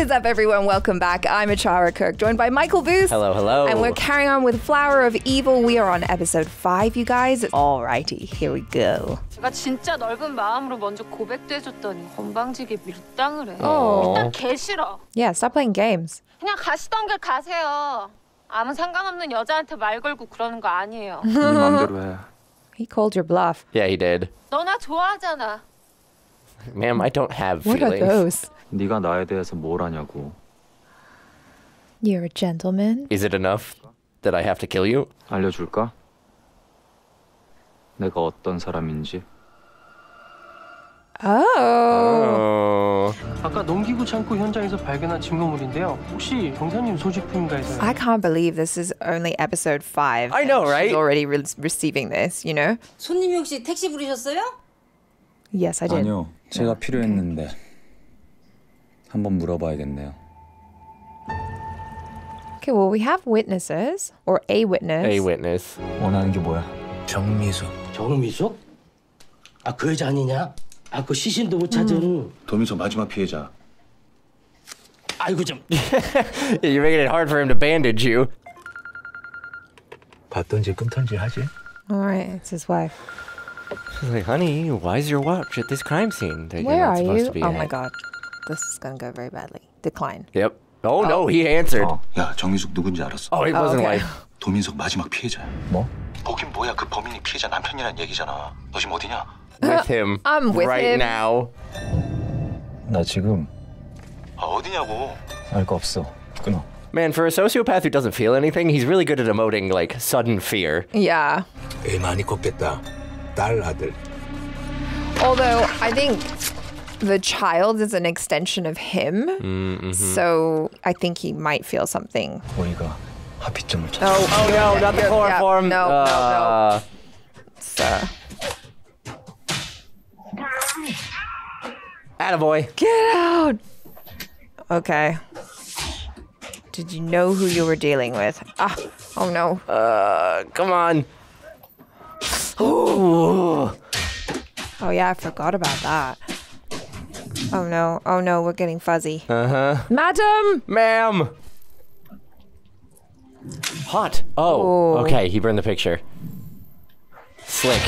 is up, everyone? Welcome back. I'm Achara Kirk, joined by Michael Boose. Hello, hello. And we're carrying on with Flower of Evil. We are on episode five, you guys. Alrighty, here we go. Oh. Yeah, stop playing games. 그냥 가시던 길 가세요. 아무 상관없는 여자한테 말 걸고 그러는 거 아니에요. 네 He called your bluff. Yeah, he did. 너 좋아하잖아. Ma'am, I don't have feelings. What are those? 네가 나에 대해서 뭘 아냐고. You're a gentleman. Is it enough that I have to kill you? 알려줄까? 내가 어떤 사람인지. Oh. Oh. 아까 농기구 창고 현장에서 발견한 증거물인데요. 혹시 경사님 소지품인가 해서요. I can't believe this is only episode five. I know, right? She's already re- receiving this, you know? 손님이 혹시 택시 부르셨어요? Yes, I did. 아니요, 제가 필요했는데 한번 물어봐야겠네요. Okay, well, we have witnesses, or a witness. A witness. 원하는 게 뭐야? 정미수. 정미수? 아 그 여자 아니냐? 아 그 시신도 못 찾은. 도민서 마지막 피해자. 아이고 좀. You're making it hard for him to bandage you. 봤던지 끊던지 하지. All right, it's his wife. She's like, honey, why is your watch at this crime scene that Where you're not are supposed you? to be Oh at? my god. This is gonna go very badly. Decline. Yep. Oh, no, he answered. 어, 야 정미숙 누군지 알았어? Oh, it wasn't okay. like, 도민석 마지막 피해자야. 뭐? 보긴 뭐야 그 범인이 피해자 남편이란 얘기잖아. 너 지금 어디냐? with him I'm with right him. now. 나 지금 아, 어디냐고. 알 거 없어. 끊어. Man, for a sociopath who doesn't feel anything, he's really good at emoting, like, sudden fear. Yeah. 애 많이 컸겠다. 딸 아들. Although I think the child is an extension of him. Mm -hmm. So I think he might feel something. Oh, oh no, not the chloroform. Yeah, no, uh... no, no. It's. Attaboy. Get out! Okay. Did you know who you were dealing with? Ah, oh no. Uh, come on. Ooh. Oh yeah, I forgot about that. Oh no. Oh no, we're getting fuzzy. Uh-huh. Madam! Ma'am. Hot. Oh, Oh. okay. He burned the picture. Slick.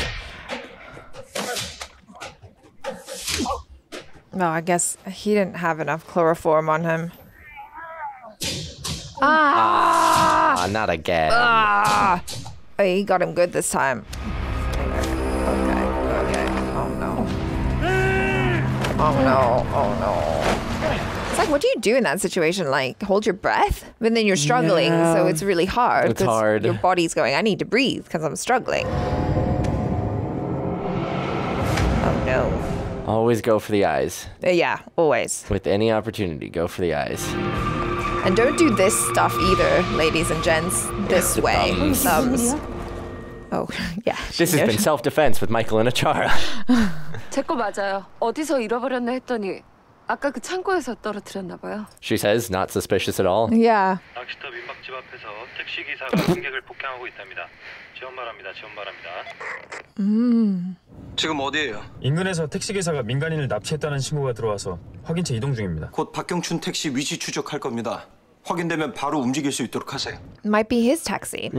No, I guess he didn't have enough chloroform on him. Ah! Ah, not again. Ah! Oh, he got him good this time. Oh no, oh no. It's like, what do you do in that situation? Like, hold your breath? But then you're struggling, so it's really hard. It's 'cause hard. Your body's going, I need to breathe because I'm struggling. Oh no. Always go for the eyes. Uh, yeah, always. With any opportunity, go for the eyes. And don't do this stuff either, ladies and gents. This way. thumbs. Oh, yeah. This has been self-defense with Michael and Achara. 제거 맞아요. 어디서 잃어버렸나 했더니 아까 그 창고에서 떨어뜨렸나 봐요. She says, not suspicious at all. Yeah. 낚시터 민박집 앞에서 택시 기사가 승객을 폭행하고 있답니다. 지원 바랍니다. 지원 바랍니다. 지금 어디에요? 인근에서 택시 기사가 민간인을 납치했다는 신고가 들어와서 확인체 이동 중입니다. 곧 박경춘 택시 위치 추적할 겁니다. 확인되면 바로 움직일 수 있도록 하세요. Might be his taxi.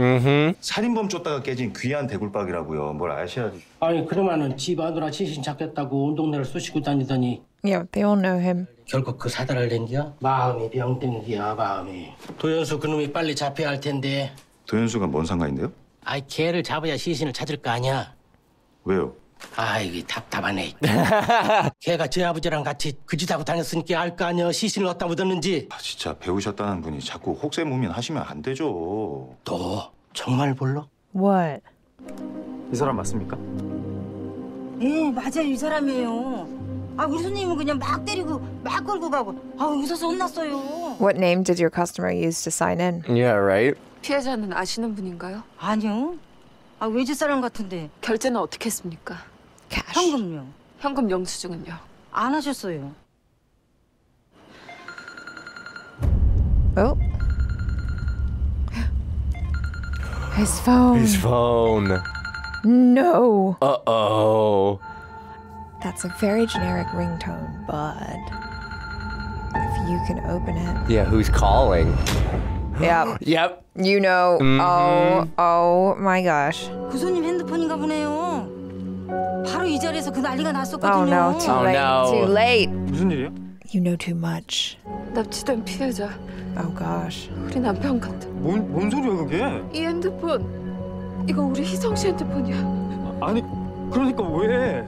살인범 쫓다가 깨진 귀한 대굴박이라고요. 뭘 아셔야지. 아니 그러면은 집 아들아 시신 찾겠다고 온 동네를 쑤시고 다니더니 Yeah, they all know him. 결국 그 사달을 낸겨? 마음이 병든기야 마음이. 도현수 그놈이 빨리 잡혀야 할 텐데. 도현수가 뭔 상관인데요? 아이 걔를 잡아야 시신을 찾을 거 아니야. 왜요? 아이고 답답하네. 걔가 제 아버지랑 같이 그 짓하고 다녔으니까 알 거 아니야. 시신을 어디다 묻었는지. 아, 진짜 배우셨다는 분이 자꾸 혹세무민 하시면 안 되죠. 너 정말 몰라? What? 이 사람 맞습니까? 예, 맞아요. 이 사람이에요. 아, 우리 손님은 그냥 막 때리고 막 걸고 가고. 아, 웃어서 혼났어요. What name did your customer use to sign in? Yeah, right? 피해자는 아시는 분인가요? 아니요. 아, 외지 사람 같은데. 결제는 어떻게 했습니까? Cash. 현금요. 현금 영수증은요? 안 하셨어요. Oh. His phone. His phone. No. Uh-oh. That's a very generic ringtone, bud. If you can open it. Yeah, who's calling? Yep. Yep. You know. Oh, oh my gosh. 구소님 핸드폰인가 보네요. 바로 이 자리에서 그 난리가 Oh 났었거든요. no, too Oh, late. no. Too late. 무슨 일이야? You know too much. 납치된 피해자 Oh gosh. 우리 남편 같아. 뭔, 뭔 소리야 그게? 이 핸드폰 이거 우리 희성 씨 핸드폰이야. 아니 그러니까 왜?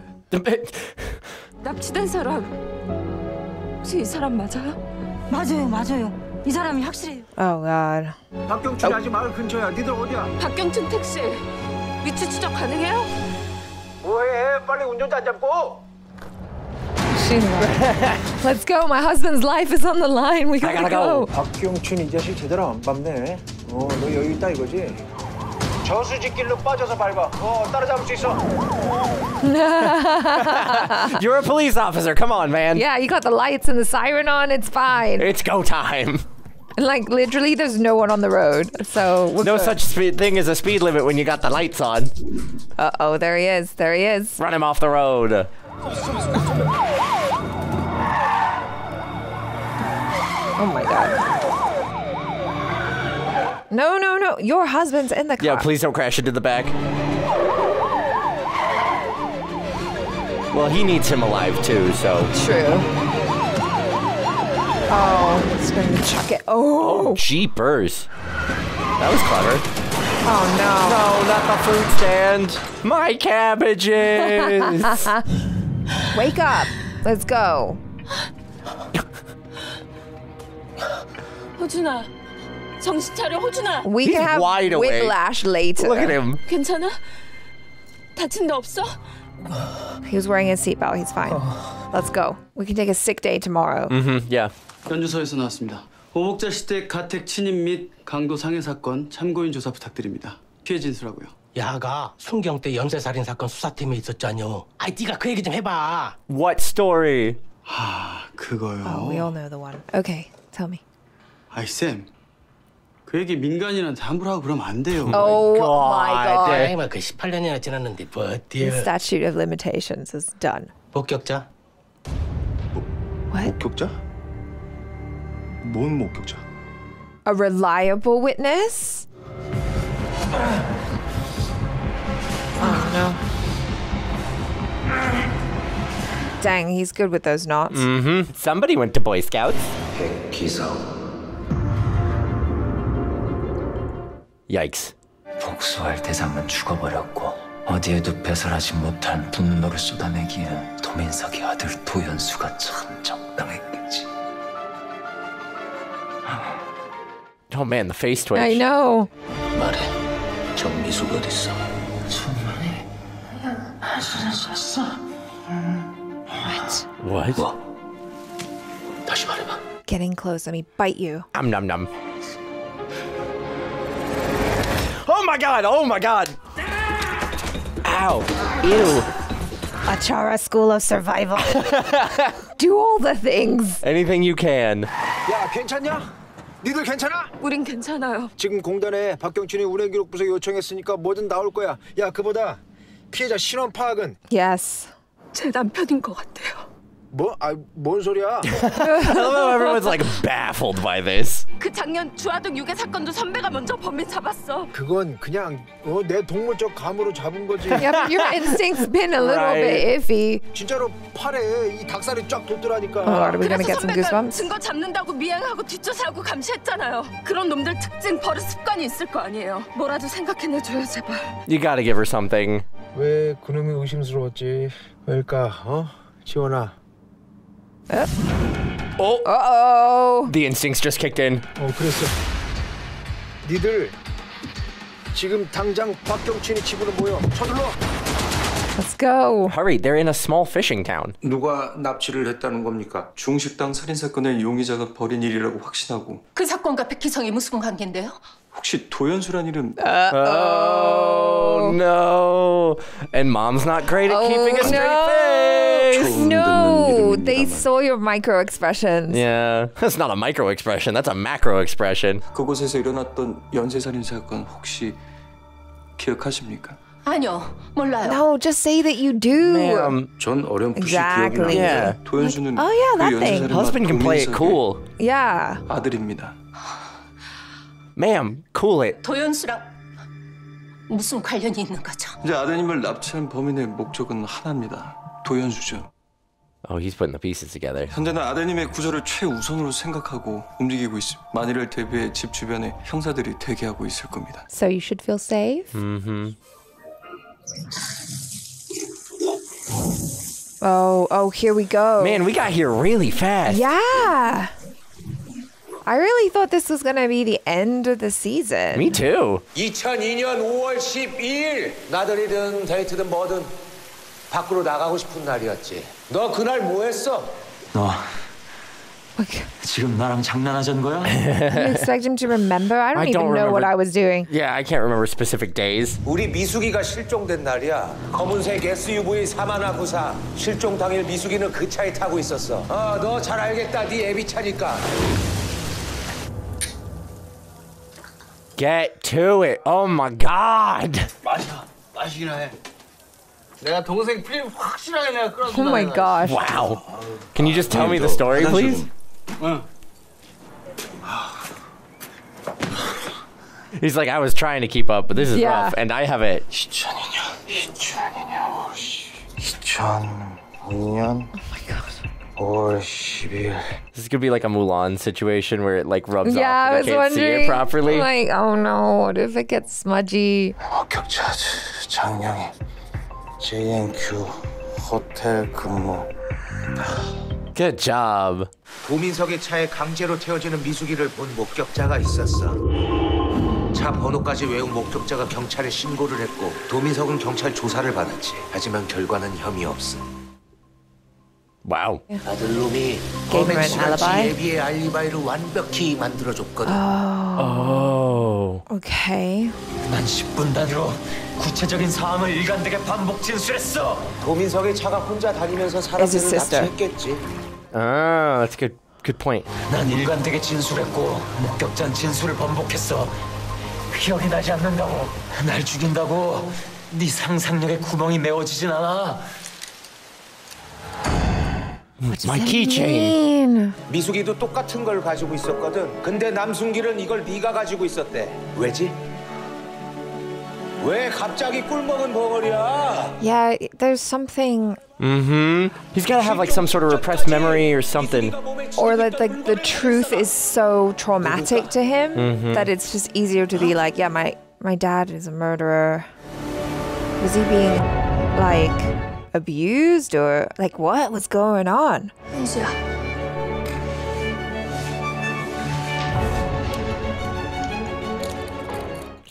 납치된 사람 혹시 이 사람 맞아요? 맞아요, 맞아요. 이 사람이 확실해요. Oh god. 박경춘 아직 마을 근처야. 니들 어디야? 박경춘 택시 위치 추적 가능해요? 뭐해? 빨리 운전자 안 잡고. She's Let's go. My husband's life is on the line. We gotta, go. 박경춘 이 자식 제대로 안 밟네. 어, 너 여유 있다 이거지? 저수지길로 빠져서 밟아. 어, 따라잡을 수 있어. You're a police officer. Come on, man. Yeah, you got the lights and the siren on. It's fine. It's go time. Like literally, there's no one on the road, so No good. such speed thing as a speed limit when you got the lights on. Uh oh, there he is. There he is. Run him off the road. Oh my god. No, no, no. Your husband's in the car. Yeah, please don't crash into the back. Well, he needs him alive too, so. True. Oh, it's going to chuck it. Oh. Oh, jeepers. That was clever. Oh No, not the fruit stand. My cabbages. no. Wake up. Let's go. 호준아 정신 차려 호준아 We He's can have wide awake. whiplash later. Look at him. 괜찮아? 다친 데 없어? He was wearing his seatbelt. He's fine. Let's go. We can take a sick day tomorrow. Mm-hmm, yeah. 연주소에서 나왔습니다. 오목자 시댁 가택 침입 및 강도 상해 사건 참고인 조사 부탁드립니다. 피해 진술하고요. 야가 순경 때 연쇄살인 사건 수사팀에 있었잖여. 아이 네가 그 얘기 좀 해봐. What story? 아 그거요. Oh, we all know the one. Okay, tell me. 아이 쌤, 그 얘기 민간인한테 함부로 하고 그러면 안 돼요. Oh my god. 뭐그 18년이나 지났는데 뭐 The 어때요? statute of limitations is done. 목격자? What? 목격자? 뭔 목격자? A reliable witness? Oh no. Dang, he's good with those knots. Mm-hmm. Somebody went to Boy Scouts. Yikes. 복수할 대상은 죽어버렸고 어디에도 배설하지 못한 분노를 쏟아내기엔 도민석의 아들 도연수가 참 적당했겠 Oh man, the face twitch. I know. 말해, 정미숙 어딨어? 정말이 한수는 쐈어. What? 다시 말해봐. Getting close, let me bite you. Om nom nom. Oh my god! Oh my god! Ow! Ew! Achara School of Survival. Do all the things. Anything you can. 야, 괜찮냐? 니들 괜찮아? 우린 괜찮아요 지금 공단에 박경춘이 운행 기록 부서 요청했으니까 뭐든 나올 거야. 야, 그보다 피해자 신원 파악은 Yes. 제 남편인 것 같아요 뭐? 아, 뭔 소리야? I love how everyone's like baffled by this. 그 작년 주아동 유괴 사건도 선배가 먼저 범인 잡았어 그건 그냥 어, 내 동물적 감으로 잡은 거지. Yeah, but your instinct's been a little Right. bit iffy. 진짜로 팔에 이 닭살이 쫙 돋더라니까. Oh god, are we gonna 그래서 get some 선배가 goosebumps? 증거 잡는다고 미행하고 뒷조사하고 감시했잖아요 그런 놈들 특징 버릇 습관이 있을 거 아니에요 뭐라도 생각해내줘요 제발 You gotta give her something. 왜 그놈이 의심스러웠지? 왜일까? 어? 지원아. Oh! Uh-oh. The instincts just kicked in. 어, 그랬어. 니들 지금 당장 박경춘이 집으로 모여. 서둘러. Let's go. Hurry, they're in a small fishing town. 누가 납치를 했다는 겁니까? 중식당 살인 사건의 용의자가 벌인 일이라고 확신하고 그 사건과 백희성이 무슨 관계인데요? 혹시 도연수란 이름 Oh no! And mom's not great at keeping a straight face. No, they saw your micro expressions. Yeah, that's not a micro expression. That's a macro expression. 그곳에서 일어났던 연쇄살인 사건 혹시 기억하십니까? 아니요, 몰라요. No, just say that you do. Ma'am. 전 어렴풋이 Exactly. 기억이. 납니다. 도현수는 Oh, yeah, 그 that thing. 연쇄살인마 Husband can play it cool. Yeah. 아들입니다. Ma'am, cool it. 도연수랑 무슨 관련이 있는 거죠? 이제 아드님을 납치한 범인의 목적은 하나입니다. 도현수죠. Oh, he's putting the pieces together. 현재는 아드님의 구조를 최우선으로 생각하고 움직이고 있습니다. 만일을 대비해 집 주변에 형사들이 대기하고 있을 겁니다. So you should feel safe. Mm-hmm. Oh, oh, here we go. Man, we got here really fast. Yeah. I really thought this was gonna be the end of the season. Me too. 2002년 5월 12일 나들이든 데이트든 뭐든 밖으로 나가고 싶은 날이었지. 너 그날 뭐 했어? 너 지금 나랑 장난하자는 거야? You expect him to remember? I don't I even don't know what remember. I was doing. Yeah, I can't remember specific days. 우리 미숙이가 실종된 날이야. 검은색 SUV 사마나 구사. 실종 당일 미숙이는 그 차에 타고 있었어. 어, 너잘 알겠다. 네 애비 차니까. Get to it. Oh my god. 마시나 마시기나 해. 내가 동생 필름 확실하게 내가 끌어준다. Oh my gosh. Wow. Can you just tell me the story, please? 응. He's like, I was trying to keep up, but this is Yeah. rough, and I have it. 2002년 5월 10일 This is gonna be like a Mulan situation where it like rubs Yeah, off I and was I can't see wondering. it properly. Like, oh no, what if it gets smudgy? 목격자 장영희 JNQ 호텔 근무 Good job. 도민석의 차에 강제로 태워지는 미숙이를 본 목격자가 있었어. 차 번호까지 외운 목격자가 경찰에 신고를 했고 도민석은 경찰 조사를 받았지. 하지만 결과는 혐의 없 어. Wow. 아들놈이 alibi? 예비의 알리바이를 완벽히 만들어줬거든. Oh. Okay. 난 10분 단위로 구체적인 상황을 일관되게 반복 진술했어. 도민석의 차가 혼자 다니면서 사람들을. 납치했겠지. Oh, that's a good good point. 난 일관되게 진술했고 목격자는 진술을 번복했어. 기억이 나지 않는다고. 날 죽인다고. 네 상상력에 구멍이 메워지진 않아. My keychain. Mean. 미숙이도 똑같은 걸 가지고 있었거든. 근데 남순길은 이걸 네가 가지고 있었대. 왜지? 왜 갑자기 꿀먹은 벙어리야? Yeah, there's something, Mm-hmm. He's gotta have like some sort of repressed memory or something. or that like the truth is so traumatic to him Mhm. that it's just easier to be like, yeah, my my dad is a murderer. Was he being like Abused or like what was going on?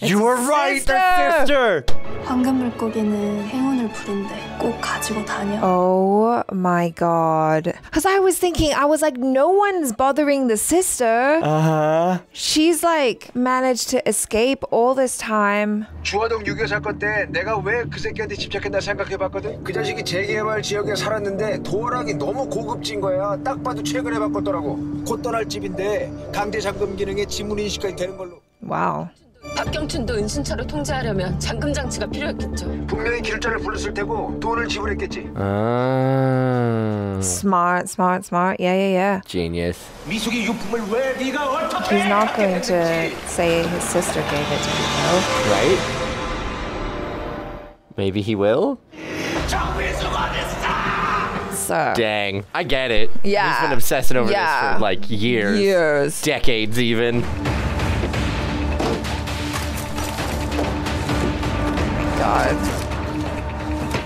You were right, their sister. 황금 물고기는 행운을 부린대. 꼭 가지고 다녀. Oh my god. Because I was thinking, I was like, no one's bothering the sister. Uh-huh. She's like managed to escape all this time. 주화동 6.25 사건 때 내가 왜 그 새끼한테 집착했나 생각해봤거든. 그 자식이 재개발 지역에 살았는데 도어락이 너무 고급진 거야. 딱 봐도 최근에 바꿨더라고. 곧 떠날 집인데 강제 잠금 기능에 지문 인식까지 되는 걸로. Wow. 박경춘도 은신처를 통제하려면 잠금 장치가 필요했겠죠. 분명히 길자를 불렀을 테고 돈을 지불했겠지. Oh. Smart, smart, smart. Yeah, yeah, yeah. Genius. 미숙이 유품을 왜 네가 어떻게? He's not going to say his sister gave it to him, though. Right? Maybe he will? So. Dang. I get it. Yeah. He's been obsessing over Yeah. this for like years. Years. Decades even. God.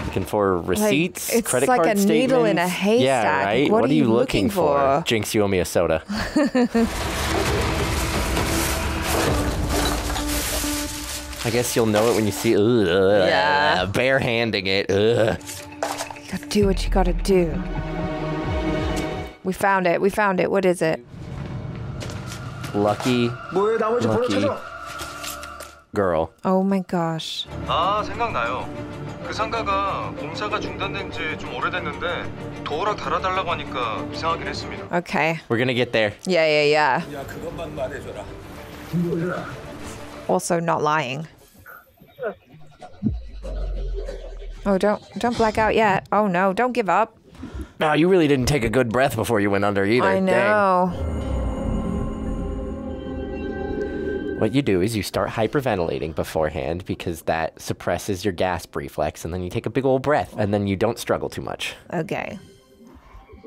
Looking for receipts, like, credit like card statements. It's like a needle in a haystack. Yeah, right? What, what are, are, you looking, looking for? for? Jinx, you owe me a soda. I guess you'll know it when you see ugh, yeah. barehanding it. Ugh. You gotta do what you gotta do. We found it. We found it. What is it? Lucky. Lucky girl. Oh my gosh. 아 생각나요. 그 상가가 공사가 중단된 지 좀 오래됐는데 도어락 달아달라고 하니까 이상하긴 했습니다. Okay. We're gonna get there. Yeah, yeah, yeah. 야 그것만 말해줘라. Also not lying. Oh, don't don't black out yet. Oh no, don't give up. No, you really didn't take a good breath before you went under either. I Dang. What you do is you start hyperventilating beforehand because that suppresses your gasp reflex, and then you take a big old breath, and then you don't struggle too much. Okay.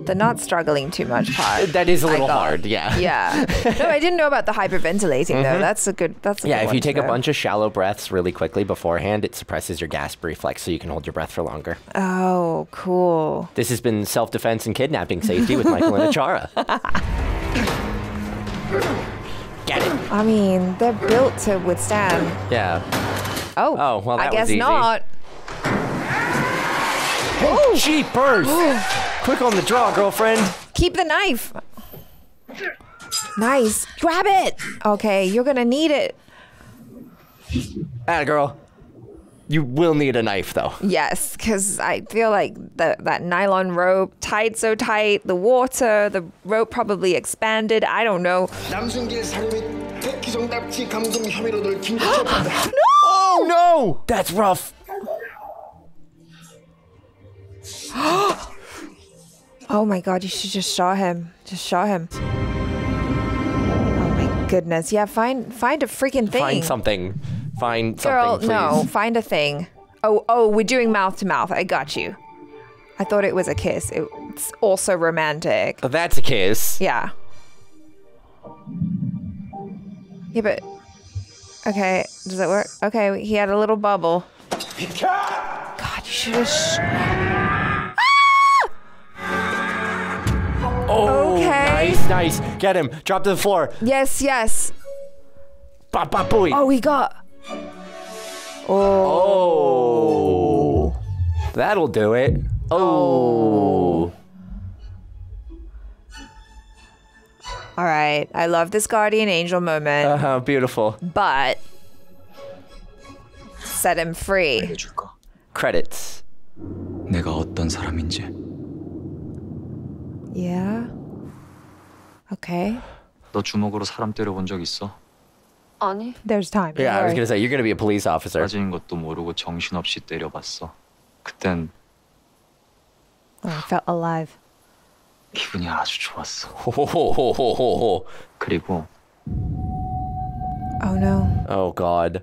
The not struggling too much part. that is a little hard, yeah. Yeah. No, I didn't know about the hyperventilating though. Mhm. That's a good. That's a Yeah, good if you take a bunch of shallow breaths really quickly beforehand, it suppresses your gasp reflex so you can hold your breath for longer. Oh, cool. This has been self defense and kidnapping safety with Michael and Achara. Get it. I mean, they're built to withstand. Yeah. Oh. Oh, well, that I guess easy. not. Oh, jeepers! Quick on the draw, girlfriend. Keep the knife. Nice. Grab it. Okay, you're gonna need it. Ah, girl. You will need a knife though. Yes, because I feel like the, that nylon rope tied so tight, the water, the rope probably expanded. I don't know. no! Oh no! That's rough. oh my god, you should just shot him. Just shot him Oh my goodness. Yeah, find find a freaking thing. Find something. Find something, Girl, please. no, find a thing. Oh, oh, we're doing mouth to mouth. I got you. I thought it was a kiss. It's also romantic. Oh, That's a kiss. Yeah. Yeah, but okay, does it work? Okay, he had a little bubble. God, you should have. Sh- ah! Oh, Okay. nice, nice. Get him. Drop to the floor. yes, yes. Bop, bop, boy. Oh, he got. Oh. That'll do it. Oh. All right, I love this guardian angel moment, Uh huh. Beautiful. but set him free. Credits. 내가 어떤 사람인지 Yeah. Okay. 너 주먹으로 사람 때려본 적 있어? 아니. There's time. Yeah, I was Don't gonna say you're gonna be a police officer. 빠진 것도 모르고 정신없이 때려봤어. 그땐 worry. Oh, I felt alive. 기분이 아주 좋았어. 호호호호호호. 그리고 Oh no. Oh God.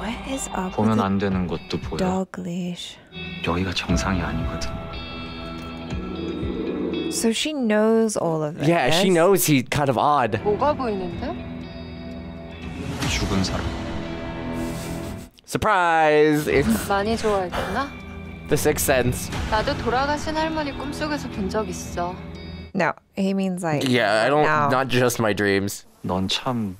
What is up 보면 with 안 되는 것도 the 보여. dog leash? 여기가 정상이 아니거든. So she knows all of this. Yeah, she knows he's kind of odd. 뭐가 보이는데? 죽은 사람. Surprise! It's 많이 좋아했구나. the sixth sense. 나도 돌아가신 할머니 꿈속에서 본 적 있어. No, he means like. Yeah, I don't. now. Not just my dreams. 넌 참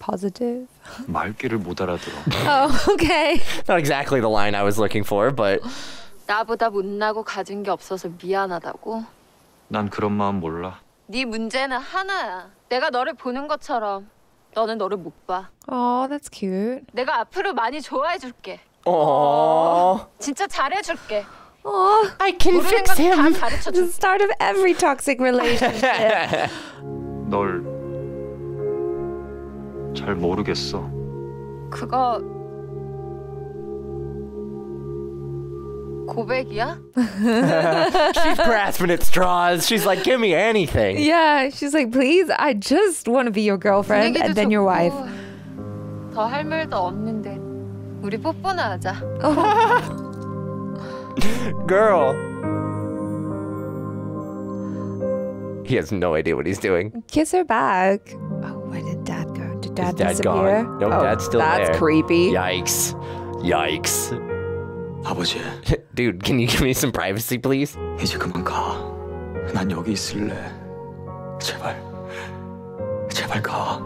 Positive. 말귀를 못 알아들어. Oh, okay. Not exactly the line I was looking for, but 나보다 못나고 가진 게 없어서 미안하다고. 난 그런 마음 몰라. 네 문제는 하나야. 내가 너를 보는 것처럼 너는 너를 못 봐. Oh, that's cute. 내가 앞으로 많이 좋아해 줄게. oh, 진짜 잘해 줄게. Oh, I can fix him. The 줄. start of every toxic relationship. 널 잘 모르겠어. 그거 고백이야? she's grasping at straws. She's like, "Give me anything." yeah, she's like, please, I just want to be your girlfriend 분위기도 and then your wife. 더 할 말도 없는데 우리 뽀뽀나 하자. Girl. He has no idea what he's doing. Kiss her back. Oh, where did dad go? Did dad, Is dad disappear? gone? Nope, oh, dad's still that's there. creepy. Yikes. Yikes. 아버지, Dude, can you give me some privacy, please? 이제 그만 가. 난 여기 있을래. 제발, 제발 가.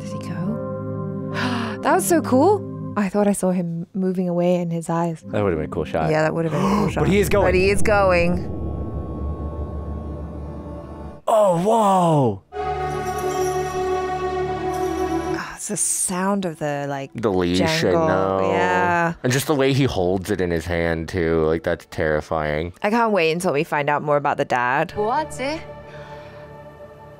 Did he go? that was so cool. I thought I saw him moving away in his eyes. That would have been a cool shot. Yeah, that would have been a cool shot. But he is going. But he is going. Oh, whoa. the sound of the like The leash, jangle. I know. Yeah. And just the way he holds it in his hand, too. Like, that's terrifying. I can't wait until we find out more about the dad. 뭐 하지?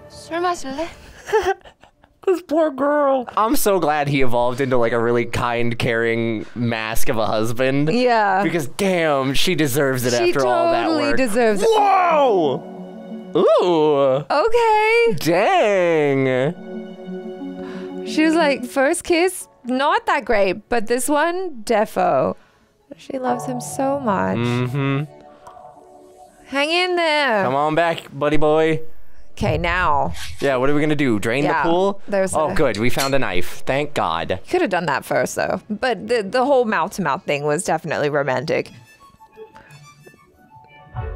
술 마실래? This poor girl. I'm so glad he evolved into like a really kind, caring mask of a husband. Yeah. Because damn, she deserves it She after all that totally work. deserves it. Whoa! Ooh. Okay. Dang. She was like, first kiss, not that great, but this one, defo. She loves him so much. Mm-hmm. Hang in there. Come on back, buddy boy. Okay, now. Yeah, what are we gonna do? Drain Yeah, the pool? there's oh, good. We found a knife. Thank God. Could have done that first though. But the the whole mouth to mouth thing was definitely romantic.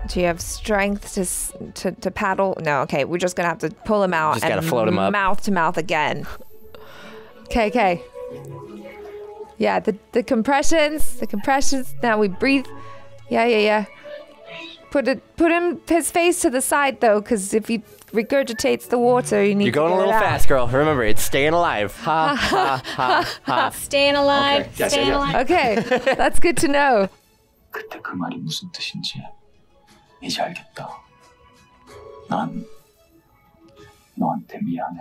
Do you have strength to to, to paddle? No. Okay, we're just gonna have to pull him out Just and gotta float him up. mouth to mouth again. Okay, okay. Yeah, the the compressions, the compressions. Now we breathe. Yeah, yeah, yeah. Put it, put him his face to the side though, because if he regurgitates the water, you need. You're to going a get it little out. fast, girl. Remember, it's staying alive. Ha ha ha ha. Staying alive. Okay. Yes, staying yes. alive. Okay, that's good to know. 그때 그 말이 무슨 뜻인지 이제 알겠다. 난 너한테 미안해.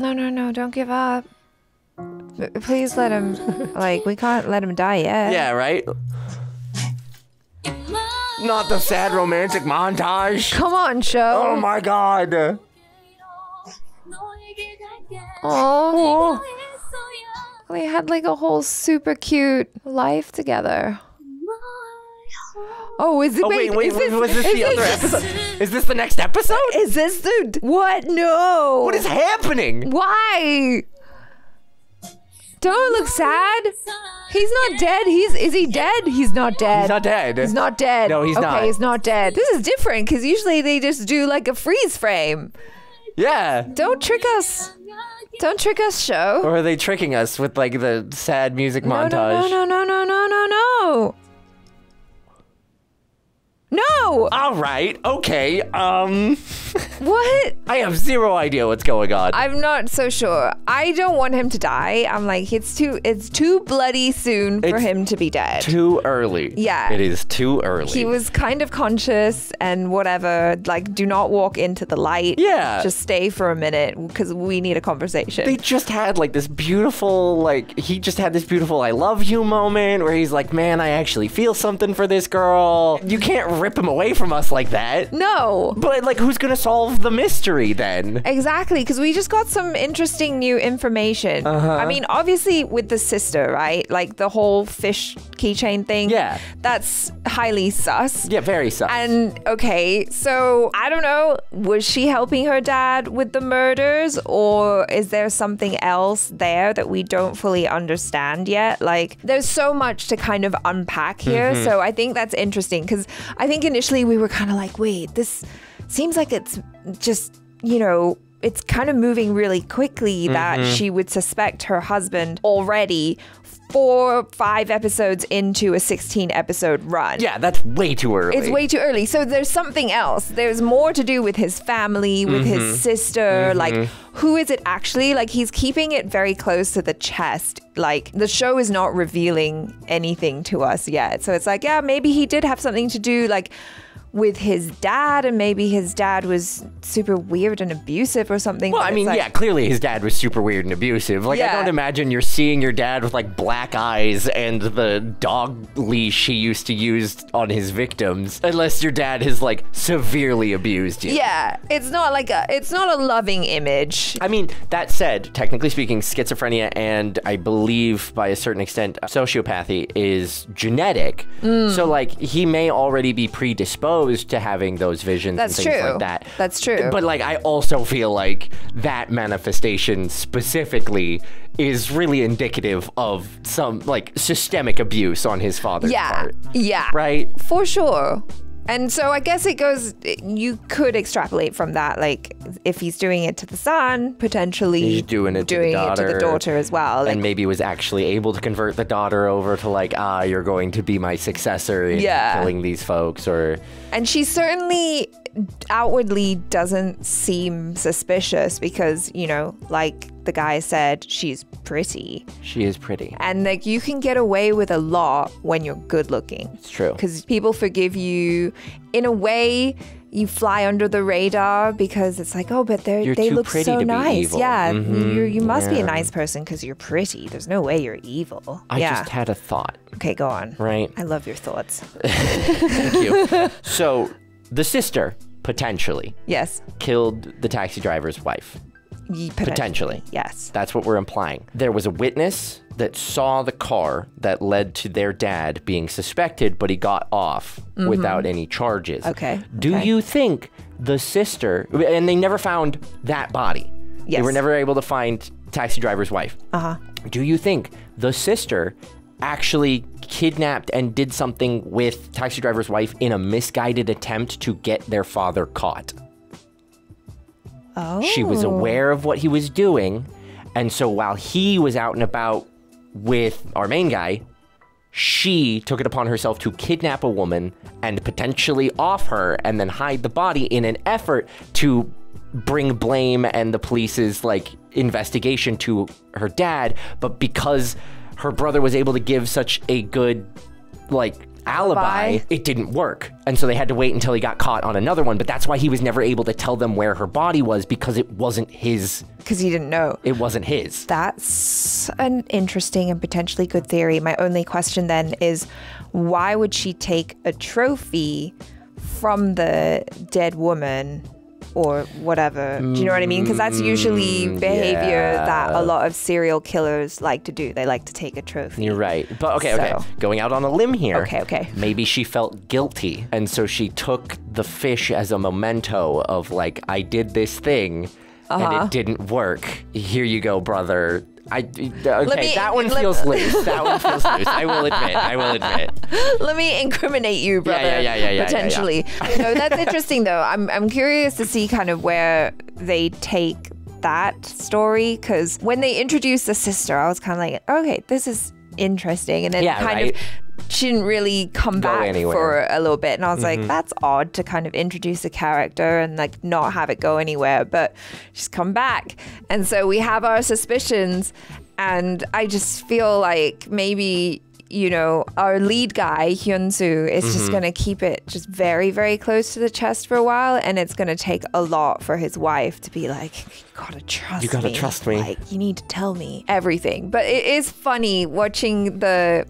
No, no, no, don't give up. Please let him, like, we can't let him die yet. Yeah, right? Not the sad romantic montage. Come on, show. Oh my god. Oh. We had like a whole super cute life together. Oh, is it? Oh, wait, wait, is this, was this is the other episode? Is this the next episode? Is this the what? No. What is happening? Why? Don't look sad. He's not dead. He's is he dead? He's not dead. He's not dead. He's not dead. No, he's okay, not. he's not dead. This is different because usually they just do like a freeze frame. Yeah. Don't trick us. Don't trick us, show. Or are they tricking us with like the sad music No, montage? no, no, no, no, no, no, no. No. All right. Okay. Um. What? I have zero idea what's going on. I'm not so sure. I don't want him to die. I'm like, it's too, it's too bloody soon for It's him to be dead. too early. Yeah. It is too early. He was kind of conscious and whatever. Like, do not walk into the light. Yeah. Just stay for a minute because we need a conversation. they just had like this beautiful like he just had this beautiful I love you moment where he's like, "Man, I actually feel something for this girl." You can't rip him away from us like that. no. But like who's going to solve the mystery then? Exactly, because we just got some interesting new information. Uh-huh. I mean, obviously with the sister, right? Like the whole fish keychain thing. Yeah. That's highly sus. Yeah, very sus. And okay, so I don't know, was she helping her dad with the murders or is there something else there that we don't fully understand yet? Like there's so much to kind of unpack here. Mhm. So I think that's interesting cuz I think initially we were kind of like, "Wait, this seems like it's just, you know, it's kind of moving really quickly that Mhm. she would suspect her husband already four, five episodes into a 16 episode run. Yeah, that's way too early. It's way too early. So there's something else. There's more to do with his family, with Mhm. his sister. Like, Mhm. who is it actually? Like, he's keeping it very close to the chest. Like, the show is not revealing anything to us yet. So it's like, yeah, maybe he did have something to do, like, with his dad, and maybe his dad was super weird and abusive or something. Well, I mean, like- yeah, clearly his dad was super weird and abusive. Like, I don't imagine you're seeing your dad with like black eyes and the dog leash he used to use on his victims, unless your dad has like severely abused you. Yeah, it's not like a, it's not a loving image. I mean, that said, technically speaking, schizophrenia and I believe by a certain extent sociopathy is genetic. Mm. So, like, he may already be predisposed to having those visions That's and things true. like that. That's true. But, like, I also feel like that manifestation specifically is really indicative of some, like, systemic abuse on his father's yeah, part. yeah, Right? for sure. And so I guess it goes. You could extrapolate from that, like if he's doing it to the son, potentially He's doing it doing to the it daughter, to the daughter as well. Like, and maybe was actually able to convert the daughter over to like, ah, you're going to be my successor in Yeah. killing these folks, or and she certainly outwardly doesn't seem suspicious because you know, like the guy said, she's pretty, she is pretty. and like you can get away with a lot when you're good looking. It's true. because people forgive you in a way you fly under the radar because it's like, oh, but they they look so nice. Yeah, Mhm, you you must be a nice person because you're pretty. There's no way you're evil. I yeah. just had a thought. okay, go on. Right. I love your thoughts. Thank you. so, the sister potentially Yes. killed the taxi driver's wife. Ye- Potentially. Yes. That's what we're implying. There was a witness that saw the car that led to their dad being suspected, but he got off Mhm. without any charges. Okay, Do okay. you think the sister, and they never found that body? Yes. They were never able to find taxi driver's wife. Uh huh. Do you think the sister actually kidnapped and did something with taxi driver's wife in a misguided attempt to get their father caught? Oh. She was aware of what he was doing, and so while he was out and about with our main guy, she took it upon herself to kidnap a woman and potentially off her and then hide the body in an effort to bring blame and the police's like investigation to her dad but because her brother was able to give such a good like alibi, it didn't work and so they had to wait until he got caught on another one but that's why he was never able to tell them where her body was because it wasn't his Because he didn't know. it wasn't his That's an interesting and potentially good theory. My only question then is why would she take a trophy from the dead woman or whatever? Do you know what I mean? Because that's usually Mm, behavior that a lot of serial killers like to do. They like to take a trophy. You're right. But okay, okay. Going out on a limb here. Okay, okay. Maybe she felt guilty. And so she took the fish as a memento of, like, I did this thing and Uh-huh. it didn't work. Here you go, brother. I, uh, okay, me- that one let- feels loose. That one feels loose. I will admit. I will admit. Let me incriminate you, brother. yeah, yeah, yeah, yeah, yeah. Potentially. no, that's interesting though. I'm I'm curious to see kind of where they take that story because when they introduced the sister, I was kind of like, okay, this is interesting, and then Yeah, kind right. of. She didn't really come Go back anywhere. for a little bit, and I was Mhm. like, "That's odd to kind of introduce a character and like not have it go anywhere." But she's come back, and so we have our suspicions, and I just feel like maybe you know our lead guy Hyun Soo is just Mhm. gonna keep it just very very close to the chest for a while, and it's gonna take a lot for his wife to be like, "You gotta trust You gotta me. trust me." Like you need to tell me everything." But it is funny watching the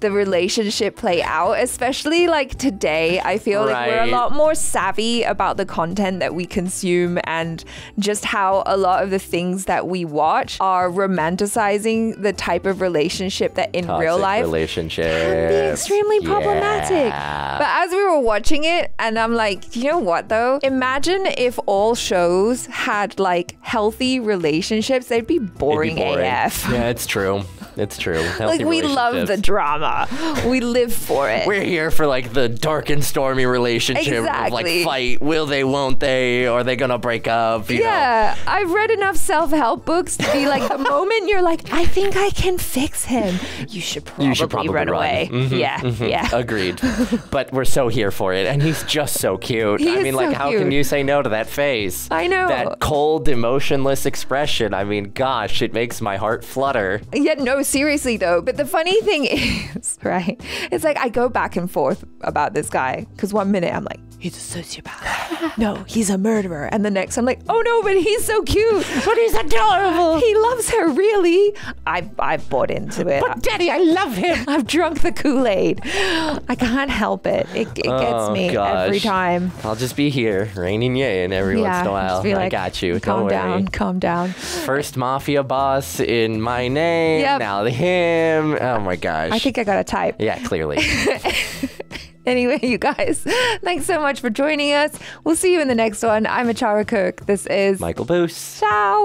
the relationship play out, especially like today. I feel like we're a lot more savvy about the content that we consume and just how a lot of the things that we watch are romanticizing the type of relationship that in real Toxic life relationship. can be extremely problematic. Yeah. But as we were watching it, and I'm like, you know what though? Imagine if all shows had like healthy relationships, they'd be It'd be boring, boring. AF. Yeah, it's true. It's true. like we love the drama. We live for it. We're here for like the dark and stormy relationship of like fight. Will they? Won't they? Are they gonna break up? You know? yeah, I've read enough self-help books to be like the moment you're like, I think I can fix him. You should probably, You should probably run, away. Mhm, Yeah, mhm. yeah. Agreed. but we're so here for it, and he's just so cute. He I mean, like, so how can you say no to that face? I know. That cold, emotionless expression. I mean, gosh, it makes my heart flutter. Yeah, no, seriously though. But the funny thing is, right? It's like I go back and forth about this guy because one minute I'm like, he's a sociopath. no, he's a murderer. And the next I'm like, oh no, but he's so cute. but he's adorable. He loves her, really. I've, I've bought into it. But Daddy, I love him. I've drunk the Kool Aid. I can't help it. It, it gets oh, me gosh. every time. I'll just be here, raining yay in every yeah, once in a while. just I like, got you. Calm Don't down. worry. Calm down. First mafia boss in my name. Yep. Now him. Oh my gosh. I think I got a type. Yeah, clearly. Anyway, you guys, thanks so much for joining us. We'll see you in the next one. I'm Achara Kirk. This is Michael Boose. Ciao.